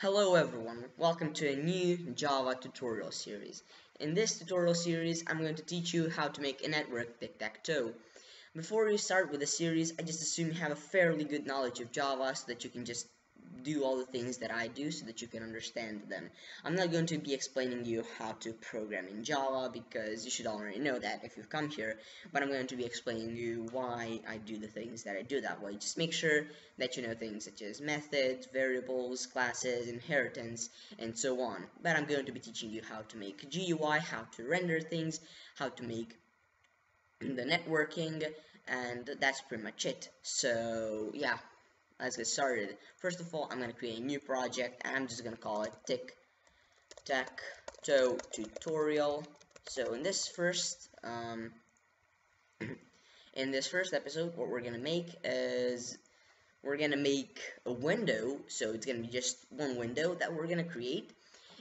Hello everyone, welcome to a new Java tutorial series. In this tutorial series, I'm going to teach you how to make a network tic-tac-toe. Before you start with the series, I just assume you have a fairly good knowledge of Java so that you can just do all the things that I do so that you can understand them. I'm not going to be explaining you how to program in Java because you should already know that if you've come here, but I'm going to be explaining you why I do the things that I do that way. Just make sure that you know things such as methods, variables, classes, inheritance, and so on. But I'm going to be teaching you how to make GUI, how to render things, how to make the networking, and that's pretty much it. So, yeah let's get started. First of all, I'm going to create a new project, and I'm just going to call it Tic Tac Toe Tutorial. So in this first, um, in this first episode, what we're going to make is we're going to make a window. So it's going to be just one window that we're going to create.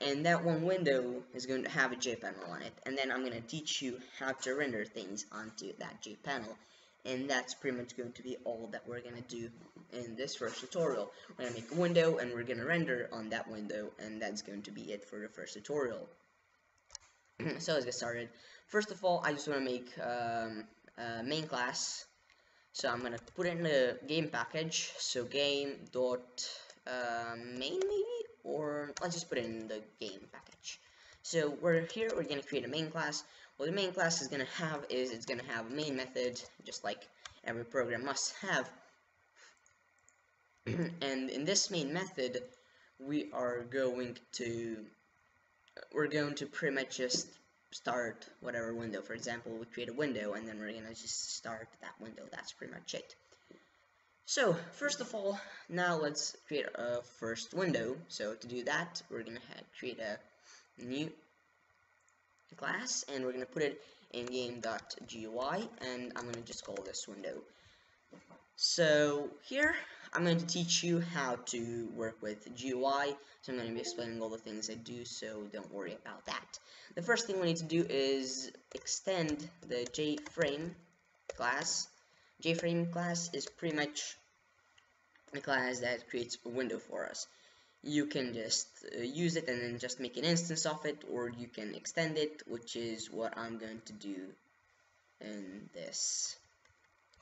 And that one window is going to have a JPanel on it. And then I'm going to teach you how to render things onto that JPanel and that's pretty much going to be all that we're going to do in this first tutorial. We're going to make a window and we're going to render on that window and that's going to be it for the first tutorial. so let's get started. First of all, I just want to make um, a main class. So I'm going to put it in the game package. So game dot uh, main maybe? Or let's just put it in the game package. So we're here, we're going to create a main class. What the main class is going to have is it's going to have a main method, just like every program must have. and in this main method, we are going to, we're going to pretty much just start whatever window. For example, we create a window, and then we're going to just start that window. That's pretty much it. So, first of all, now let's create a first window. So, to do that, we're going to create a new class and we're going to put it in game.gui and I'm going to just call this window. So here I'm going to teach you how to work with GUI so I'm going to be explaining all the things I do so don't worry about that. The first thing we need to do is extend the JFrame class. JFrame class is pretty much a class that creates a window for us you can just uh, use it and then just make an instance of it or you can extend it which is what I'm going to do in this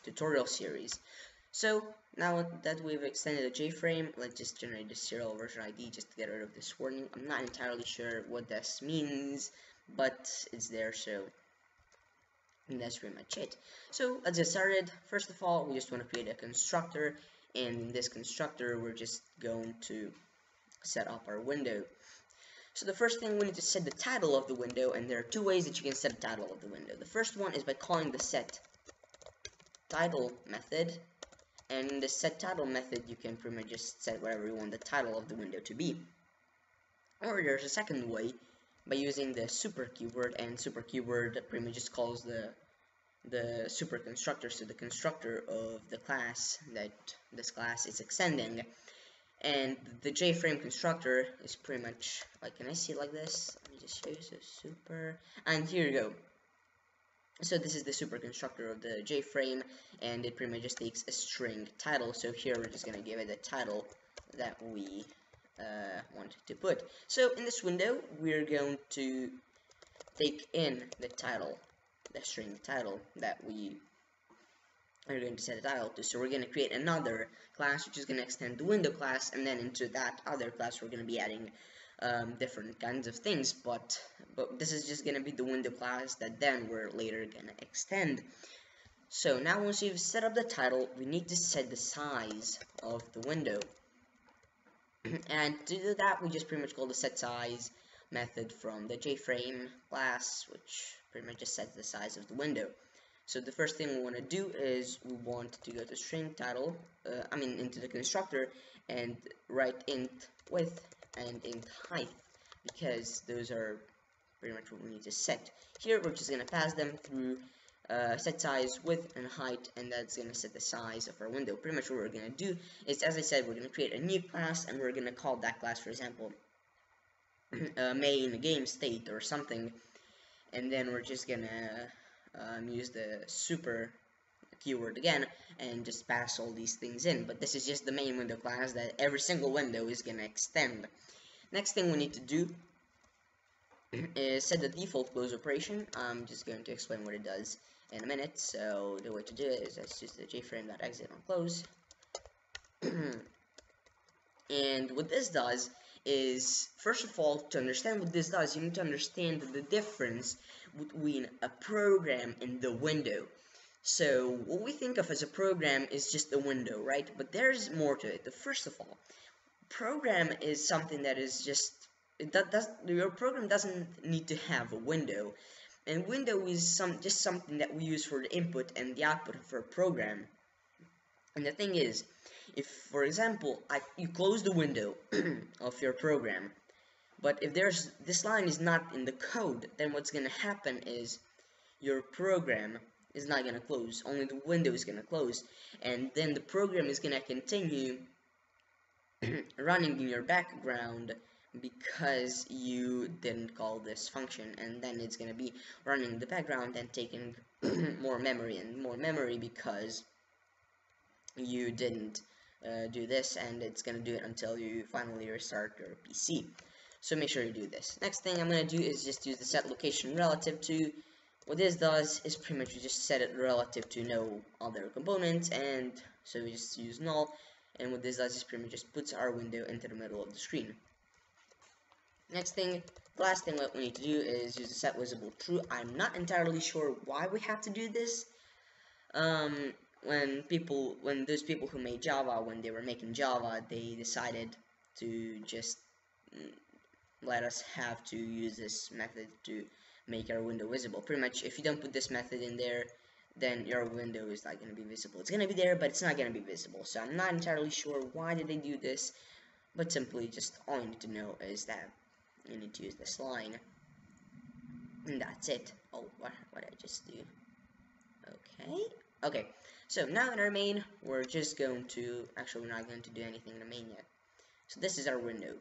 tutorial series. So now that we've extended the JFrame let's just generate the serial version ID just to get rid of this warning. I'm not entirely sure what this means but it's there so that's pretty much it. So let's get started. First of all we just want to create a constructor and in this constructor we're just going to set up our window. So the first thing we need to set the title of the window, and there are two ways that you can set the title of the window. The first one is by calling the set title method, and the set title method you can pretty much just set whatever you want the title of the window to be. Or there's a second way by using the super keyword, and super keyword pretty much just calls the the super constructor, so the constructor of the class that this class is extending and the JFrame constructor is pretty much like can I see it like this? Let me just show you so super. And here you go. So this is the super constructor of the JFrame and it pretty much just takes a string title. So here we're just gonna give it a title that we uh, want to put. So in this window we're going to take in the title the string title that we we're going to set a title to. So we're going to create another class which is going to extend the window class and then into that other class we're going to be adding um, different kinds of things but but this is just going to be the window class that then we're later going to extend. So now once you've set up the title we need to set the size of the window and to do that we just pretty much call the set size method from the JFrame class which pretty much just sets the size of the window. So the first thing we want to do is we want to go to string title, uh, I mean into the constructor and write int width and int height because those are pretty much what we need to set. Here we're just going to pass them through uh, set size, width, and height, and that's going to set the size of our window. Pretty much what we're going to do is, as I said, we're going to create a new class, and we're going to call that class, for example, uh, main game state or something, and then we're just going to um, use the super keyword again and just pass all these things in. But this is just the main window class that every single window is gonna extend. Next thing we need to do is set the default close operation. I'm just going to explain what it does in a minute. So the way to do it is let's use the jframe.exit on close. And what this does is first of all to understand what this does you need to understand the difference between a program and the window. So what we think of as a program is just a window right? But there's more to it. First of all program is something that is just that does your program doesn't need to have a window. And window is some just something that we use for the input and the output for a program and the thing is if for example I, you close the window of your program but if there's this line is not in the code then what's gonna happen is your program is not gonna close. Only the window is gonna close. And then the program is gonna continue running in your background because you didn't call this function. And then it's gonna be running in the background and taking more memory and more memory because you didn't uh, do this and it's gonna do it until you finally restart your PC so make sure you do this. Next thing I'm gonna do is just use the set location relative to. What this does is pretty much just set it relative to no other components and so we just use null. And what this does is pretty much just puts our window into the middle of the screen. Next thing last thing what we need to do is use the set visible true. I'm not entirely sure why we have to do this. Um, when people when those people who made Java when they were making Java they decided to just let us have to use this method to make our window visible. Pretty much if you don't put this method in there then your window is not going to be visible. It's going to be there but it's not going to be visible. So I'm not entirely sure why did they do this but simply just all you need to know is that you need to use this line. And that's it. Oh what, what did I just do? Okay. Okay so now in our main, we're just going to, actually we're not going to do anything in the main yet. So this is our window.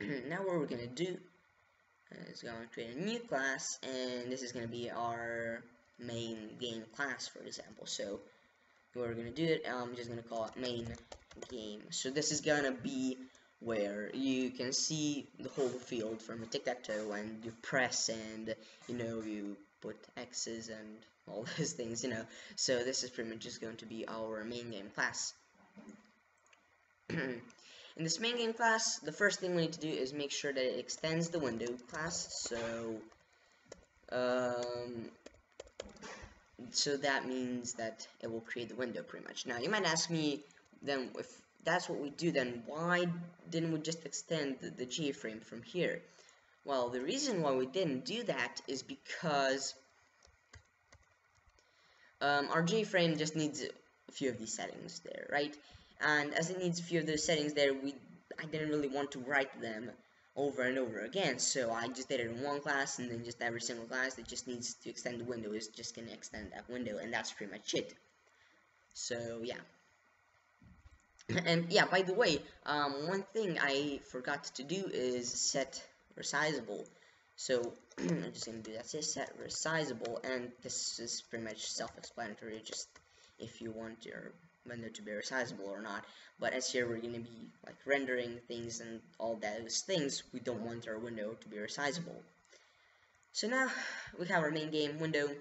now what we're going to do is going to create a new class, and this is going to be our main game class, for example. So we're going to do it, I'm just going to call it main game. So this is going to be where you can see the whole field from a tic-tac-toe and you press and you know you put X's and all those things, you know. So this is pretty much just going to be our main game class. In this main game class, the first thing we need to do is make sure that it extends the window class. So, um, so that means that it will create the window pretty much. Now, you might ask me, then if that's what we do, then why didn't we just extend the, the frame from here? Well, the reason why we didn't do that is because um, our JFrame just needs a few of these settings there, right? And as it needs a few of those settings there, we I didn't really want to write them over and over again, so I just did it in one class, and then just every single class that just needs to extend the window is just gonna extend that window, and that's pretty much it. So yeah. and yeah, by the way, um, one thing I forgot to do is set resizable. So I'm just gonna do that. Say set resizable, and this is pretty much self-explanatory. Just if you want your window to be resizable or not. But as here we're gonna be like rendering things and all those things, we don't want our window to be resizable. So now we have our main game window.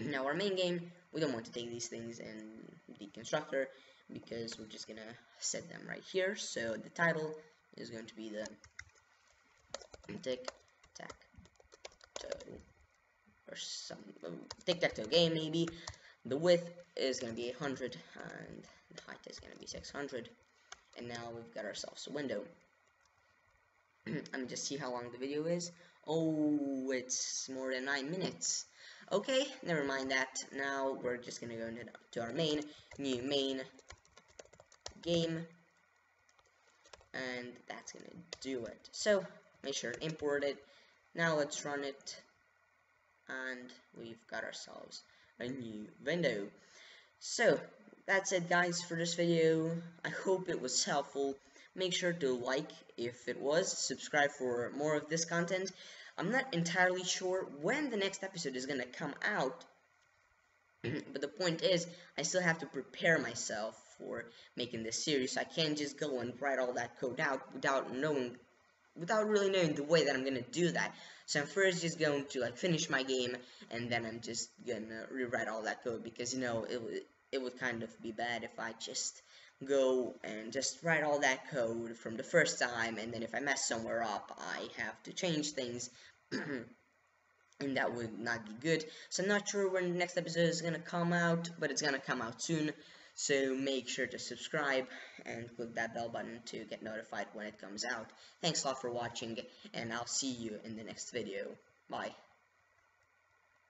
Now our main game, we don't want to take these things in the constructor because we're just gonna set them right here. So the title is going to be the tic tac toe or some tic tac toe game maybe. The width is gonna be 800 and the height is gonna be 600. And now we've got ourselves a window. Let me just see how long the video is. Oh, it's more than 9 minutes. Okay, never mind that. Now we're just gonna go into to our main, new main game, and that's gonna do it. So make sure import it. Now let's run it. And we've got ourselves a new window. So that's it guys for this video I hope it was helpful. Make sure to like if it was. Subscribe for more of this content. I'm not entirely sure when the next episode is gonna come out but the point is, I still have to prepare myself for making this series. I can't just go and write all that code out without knowing, without really knowing the way that I'm gonna do that. So I'm first just going to like finish my game, and then I'm just gonna rewrite all that code because you know it would it would kind of be bad if I just go and just write all that code from the first time, and then if I mess somewhere up, I have to change things. and that would not be good. So I'm not sure when the next episode is to come out, but it's to come out soon. So make sure to subscribe and click that bell button to get notified when it comes out. Thanks a lot for watching, and I'll see you in the next video. Bye.